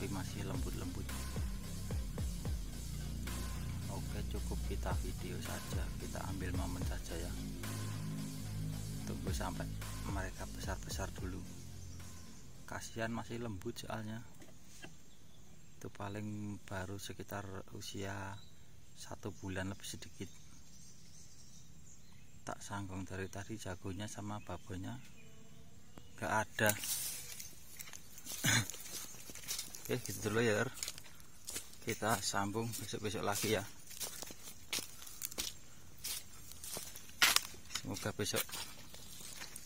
tapi masih lembut-lembut. Oke cukup kita video saja. Kita ambil momen saja ya. Tunggu sampai mereka besar-besar dulu. Kasihan masih lembut soalnya. Itu paling baru sekitar usia satu bulan lebih sedikit. Tak sanggung dari tadi jagonya sama babonya. Gak ada oke gitu dulu ya kita sambung besok-besok lagi ya. Semoga besok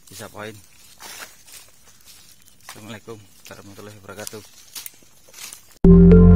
bisa poin. Assalamualaikum warahmatullahi wabarakatuh